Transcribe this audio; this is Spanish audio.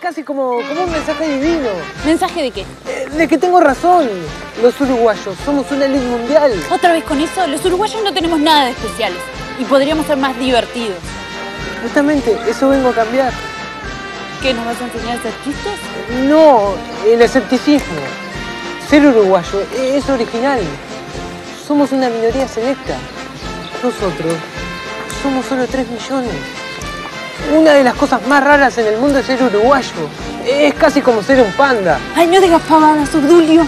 casi como, como un mensaje divino. ¿Mensaje de qué? Eh, De que tengo razón. Los uruguayos somos una elite mundial. Otra vez con eso, los uruguayos no tenemos nada de especiales y podríamos ser más divertidos. Justamente, eso vengo a cambiar. ¿Qué, nos vas a enseñar a hacer chistes? No, el escepticismo. Ser uruguayo es original. Somos una minoría selecta. Nosotros somos solo 3 millones. Una de las cosas más raras en el mundo es ser uruguayo. Es casi como ser un panda. Ay, no digas pavadas, Obdulio.